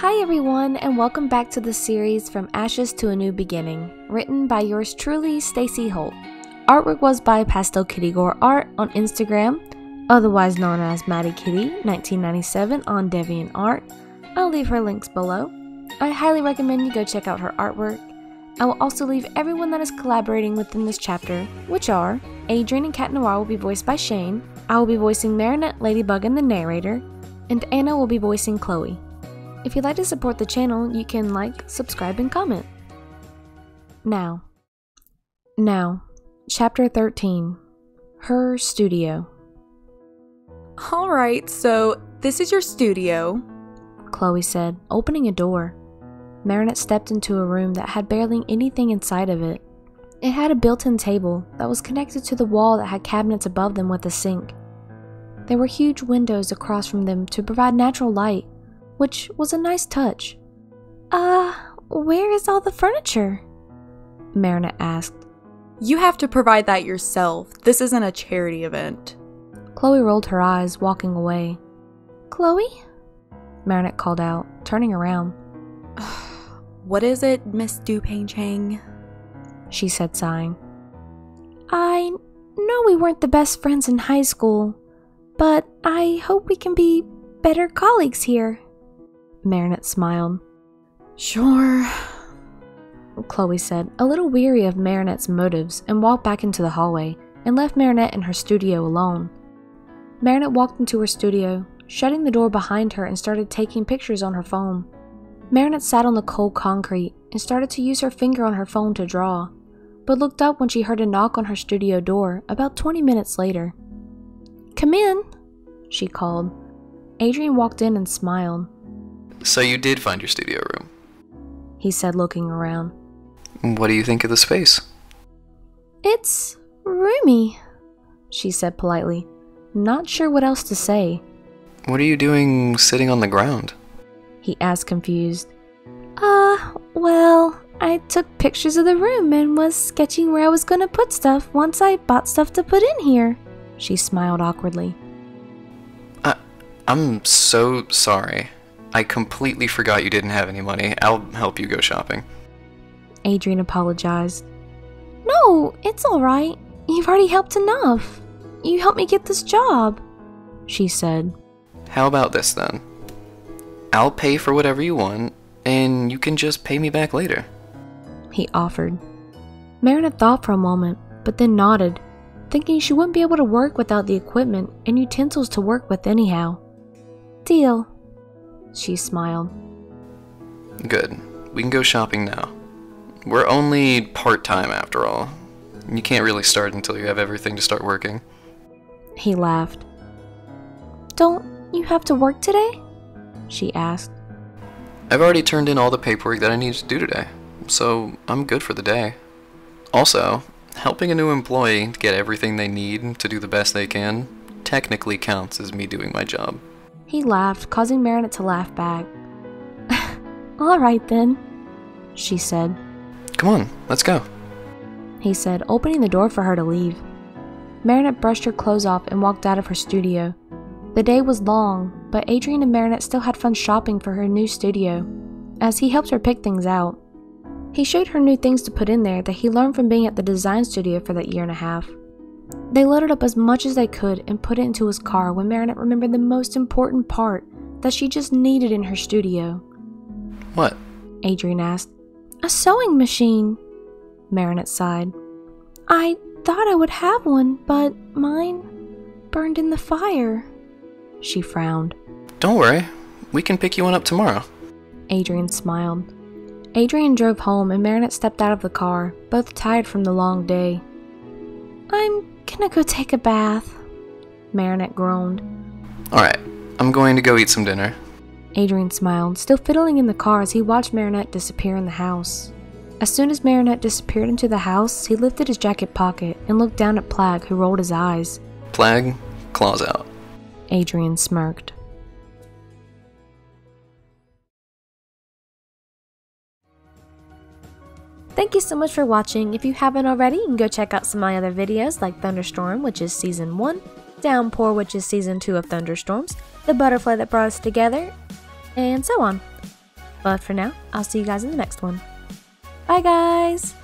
Hi everyone, and welcome back to the series From Ashes to a New Beginning, written by yours truly, Stacey Holt. Artwork was by Pastel Kitty Gore Art on Instagram, otherwise known as Maddie Kitty 1997 on DeviantArt. I'll leave her links below. I highly recommend you go check out her artwork. I will also leave everyone that is collaborating within this chapter, which are Adrien and Cat Noir will be voiced by Shane, I will be voicing Marinette, Ladybug, and the narrator, and Anna will be voicing Chloe. If you'd like to support the channel, you can like, subscribe, and comment. Now, now, Chapter 13 Her Studio. Alright, so this is your studio. Chloe said, opening a door. Marinette stepped into a room that had barely anything inside of it. It had a built in table that was connected to the wall that had cabinets above them with a sink. There were huge windows across from them to provide natural light, which was a nice touch. Uh, where is all the furniture? Marinette asked. You have to provide that yourself. This isn't a charity event. Chloe rolled her eyes, walking away. Chloe? Marinette called out, turning around. what is it, Miss Dupain Cheng? She said, sighing. I know we weren't the best friends in high school, but I hope we can be better colleagues here. Marinette smiled. Sure, Chloe said, a little weary of Marinette's motives, and walked back into the hallway and left Marinette in her studio alone. Marinette walked into her studio, shutting the door behind her and started taking pictures on her phone. Marinette sat on the cold concrete and started to use her finger on her phone to draw, but looked up when she heard a knock on her studio door about 20 minutes later. Come in, she called. Adrien walked in and smiled. So you did find your studio room? He said, looking around. What do you think of the space? It's roomy, she said politely, not sure what else to say. What are you doing sitting on the ground? He asked, confused. Uh, well, I took pictures of the room and was sketching where I was gonna put stuff once I bought stuff to put in here. She smiled awkwardly. I, I'm so sorry. I completely forgot you didn't have any money. I'll help you go shopping. Adrien apologized. No, it's alright. You've already helped enough. You helped me get this job, she said. How about this then? I'll pay for whatever you want, and you can just pay me back later. He offered. Marinette thought for a moment, but then nodded, thinking she wouldn't be able to work without the equipment and utensils to work with anyhow. Deal. She smiled. Good. We can go shopping now. We're only part time after all. You can't really start until you have everything to start working. He laughed. Don't you have to work today? She asked. I've already turned in all the paperwork that I need to do today, so I'm good for the day. Also, helping a new employee get everything they need to do the best they can technically counts as me doing my job. He laughed, causing Marinette to laugh back. all right then, she said. Come on, let's go. He said, opening the door for her to leave. Marinette brushed her clothes off and walked out of her studio. The day was long, but Adrien and Marinette still had fun shopping for her new studio, as he helped her pick things out. He showed her new things to put in there that he learned from being at the design studio for that year and a half. They loaded up as much as they could and put it into his car when Marinette remembered the most important part that she just needed in her studio. What? Adrien asked. A sewing machine, Marinette sighed. I thought I would have one, but mine burned in the fire. She frowned. Don't worry, we can pick you one up tomorrow. Adrien smiled. Adrien drove home and Marinette stepped out of the car, both tired from the long day. I'm gonna go take a bath, Marinette groaned. Alright, I'm going to go eat some dinner. Adrien smiled, still fiddling in the car as he watched Marinette disappear in the house. As soon as Marinette disappeared into the house, he lifted his jacket pocket and looked down at Plagg, who rolled his eyes. Plagg, claws out. Adrien smirked. Thank you so much for watching. If you haven't already, you can go check out some of my other videos like Thunderstorm, which is Season 1, Downpour, which is Season 2 of Thunderstorms, The Butterfly That Brought Us Together, and so on. But for now, I'll see you guys in the next one. Bye, guys!